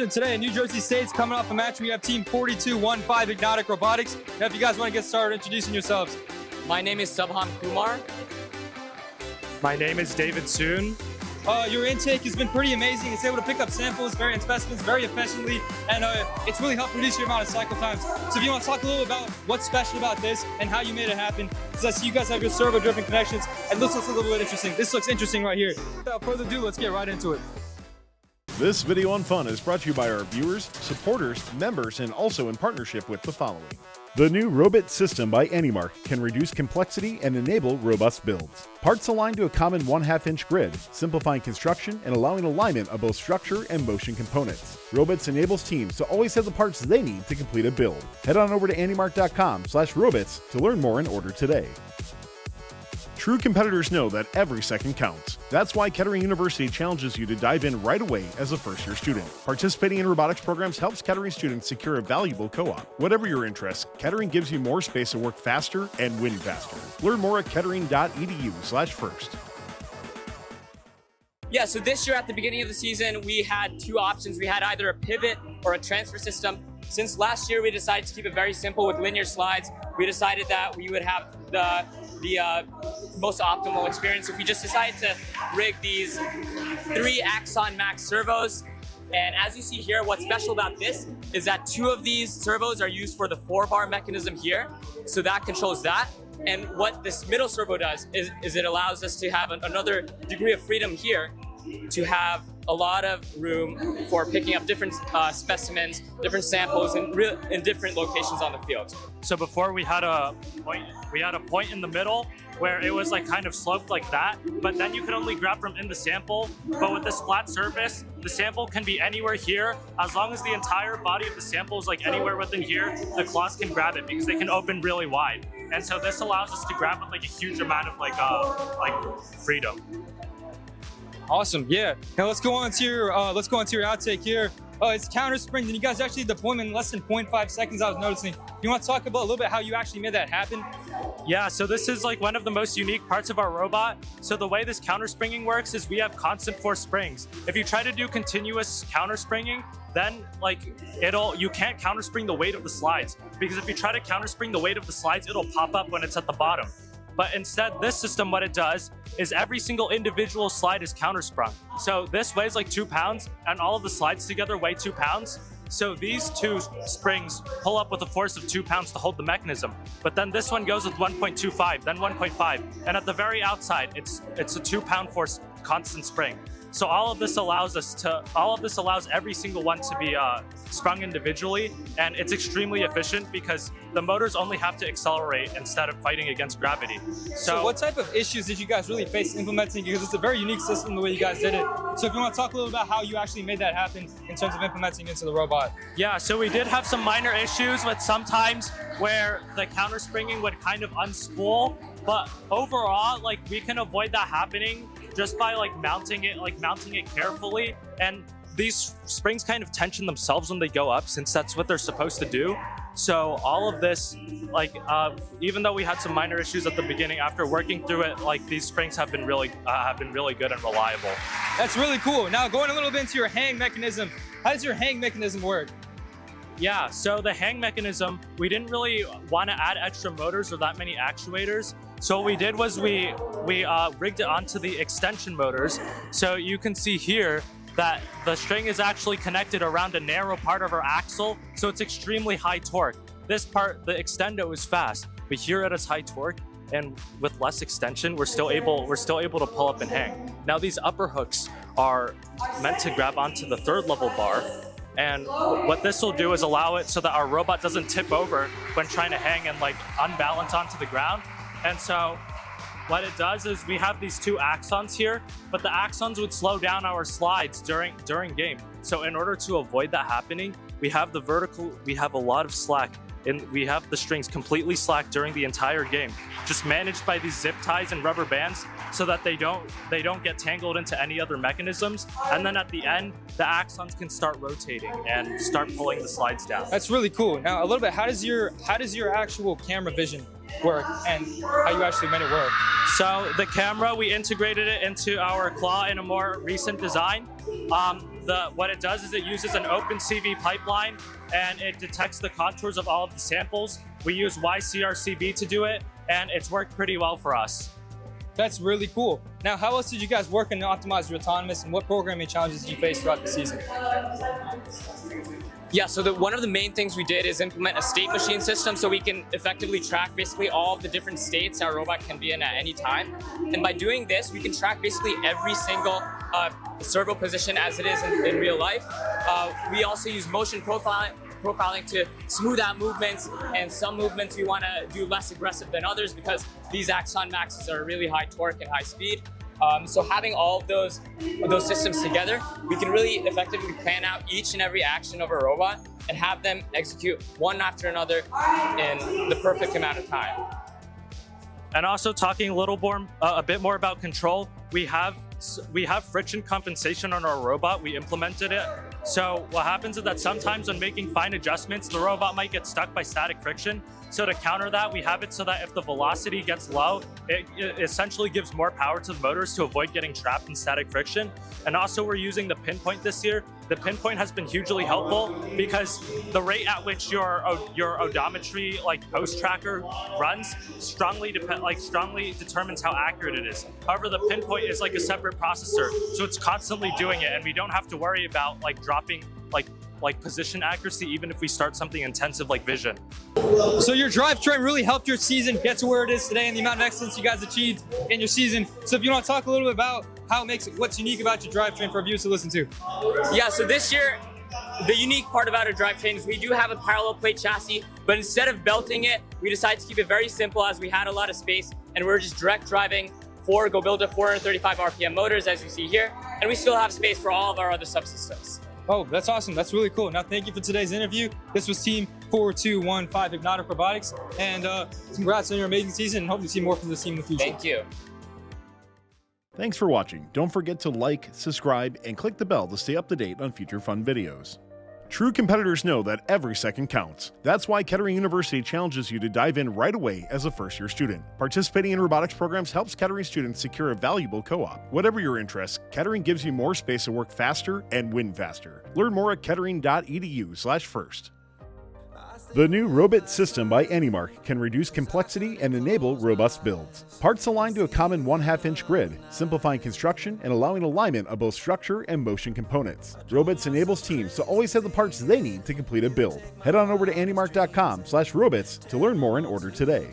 Sergeant. Today in New Jersey State's coming off a match. We have Team 4215 Hypnotic Robotics. Now, if you guys want to get started introducing yourselves. My name is Subham Kumar. My name is David Soon. Uh, your intake has been pretty amazing. It's able to pick up samples very and specimens very efficiently, and uh, it's really helped reduce your amount of cycle times. So if you want to talk a little about what's special about this and how you made it happen, because I see you guys have your servo-driven connections, and this looks a little bit interesting. This looks interesting right here. Without further ado, let's get right into it. This video on fun is brought to you by our viewers, supporters, members, and also in partnership with the following. The new Robit system by AndyMark can reduce complexity and enable robust builds. Parts aligned to a common 1 2 inch grid, simplifying construction and allowing alignment of both structure and motion components. Robits enables teams to always have the parts they need to complete a build. Head on over to andymark.com slash robits to learn more and order today. True competitors know that every second counts. That's why Kettering University challenges you to dive in right away as a first year student. Participating in robotics programs helps Kettering students secure a valuable co op. Whatever your interest, Kettering gives you more space to work faster and win faster. Learn more at kettering.edu/slash first. Yeah, so this year at the beginning of the season, we had two options. We had either a pivot or a transfer system. Since last year, we decided to keep it very simple with linear slides. We decided that we would have the the uh, most optimal experience if we just decided to rig these three Axon Max servos. And as you see here, what's special about this is that two of these servos are used for the four bar mechanism here. So that controls that. And what this middle servo does is, is it allows us to have an, another degree of freedom here to have a lot of room for picking up different uh, specimens, different samples in, in different locations on the field. So before we had a point, we had a point in the middle where it was like kind of sloped like that, but then you could only grab from in the sample. But with this flat surface, the sample can be anywhere here. As long as the entire body of the sample is like anywhere within here, the claws can grab it because they can open really wide. And so this allows us to grab with like a huge amount of like uh, like freedom. Awesome. Yeah. Now let's go on to your uh, let's go on to your outtake here. Uh, it's counter springs, and you guys actually deployment in less than 0.5 seconds. I was noticing. You want to talk about a little bit how you actually made that happen? Yeah. So this is like one of the most unique parts of our robot. So the way this counter springing works is we have constant force springs. If you try to do continuous counter springing, then like it'll you can't counter spring the weight of the slides because if you try to counter spring the weight of the slides, it'll pop up when it's at the bottom. But instead, this system, what it does is every single individual slide is countersprung. So this weighs like two pounds, and all of the slides together weigh two pounds. So these two springs pull up with a force of two pounds to hold the mechanism. But then this one goes with 1.25, then 1.5. And at the very outside, it's it's a two pound force constant spring. So all of this allows us to, all of this allows every single one to be uh, sprung individually, and it's extremely efficient because the motors only have to accelerate instead of fighting against gravity. So, so what type of issues did you guys really face implementing? Because it's a very unique system the way you guys did it. So if you want to talk a little about how you actually made that happen in terms of implementing into the robot. Yeah, so we did have some minor issues with sometimes where the counter springing would kind of unspool, but overall, like we can avoid that happening just by like mounting it, like mounting it carefully. And these springs kind of tension themselves when they go up since that's what they're supposed to do. So all of this, like, uh, even though we had some minor issues at the beginning, after working through it, like these springs have been really uh, have been really good and reliable. That's really cool. Now going a little bit into your hang mechanism, how does your hang mechanism work? Yeah, so the hang mechanism, we didn't really want to add extra motors or that many actuators. So what we did was we we uh, rigged it onto the extension motors. So you can see here that the string is actually connected around a narrow part of our axle, so it's extremely high torque. This part, the extendo is fast, but here at its high torque, and with less extension, we're still able we're still able to pull up and hang. Now these upper hooks are meant to grab onto the third level bar, and what this will do is allow it so that our robot doesn't tip over when trying to hang and like unbalance onto the ground. And so what it does is we have these two axons here, but the axons would slow down our slides during during game. So in order to avoid that happening, we have the vertical, we have a lot of slack and we have the strings completely slack during the entire game just managed by these zip ties and rubber bands so that they don't they don't get tangled into any other mechanisms. And then at the end the axons can start rotating and start pulling the slides down. That's really cool. Now a little bit how does your how does your actual camera vision work and how you actually made it work so the camera we integrated it into our claw in a more recent design um, the what it does is it uses an OpenCV pipeline and it detects the contours of all of the samples. We use YCRCB to do it, and it's worked pretty well for us. That's really cool. Now, how else did you guys work and optimize your autonomous, and what programming challenges did you face throughout the season? Yeah, so the, one of the main things we did is implement a state machine system so we can effectively track basically all the different states our robot can be in at any time. And by doing this, we can track basically every single uh, servo position as it is in, in real life. Uh, we also use motion profiling, profiling to smooth out movements, and some movements we want to do less aggressive than others because these Axon Maxes are really high torque and high speed. Um, so having all of those those systems together, we can really effectively plan out each and every action of a robot and have them execute one after another in the perfect amount of time. And also talking a little more, uh, a bit more about control, we have we have friction compensation on our robot. We implemented it. So what happens is that sometimes when making fine adjustments, the robot might get stuck by static friction. So to counter that, we have it so that if the velocity gets low, it, it, essentially gives more power to the motors to avoid getting trapped in static friction. And also we're using the pinpoint this year. The pinpoint has been hugely helpful because the rate at which your your odometry like post tracker runs strongly depend like strongly determines how accurate it is. However, the pinpoint is like a separate processor, so it's constantly doing it, and we don't have to worry about like dropping like like position accuracy even if we start something intensive like vision. So your drivetrain really helped your season get to where it is today and the amount of excellence you guys achieved in your season. So if you want to talk a little bit about how it makes it, what's unique about your drivetrain for viewers to listen to. Yeah, so this year, the unique part about our drivetrain is we do have a parallel plate chassis, but instead of belting it, we decided to keep it very simple as we had a lot of space and we're just direct driving four GoBilda 435 RPM motors as you see here, and we still have space for all of our other subsystems. Oh, that's awesome. That's really cool. Now, thank you for today's interview. This was Team 4215 Hypnotic Robotics. And uh, congrats on your amazing season and hope to see more from this team in the future. Thank you. Thanks for watching. Don't forget to like, subscribe, and click the bell to stay up to date on future fun videos. True competitors know that every second counts. That's why Kettering University challenges you to dive in right away as a first year student. Participating in robotics programs helps Kettering students secure a valuable co op. Whatever your interests, Kettering gives you more space to work faster and win faster. Learn more at kettering.edu/slash first. The new Robit system by AndyMark can reduce complexity and enable robust builds. Parts aligned to a common 1 2 inch grid, simplifying construction and allowing alignment of both structure and motion components. Robits enables teams to always have the parts they need to complete a build. Head on over to andymark.com slash robits to learn more and order today.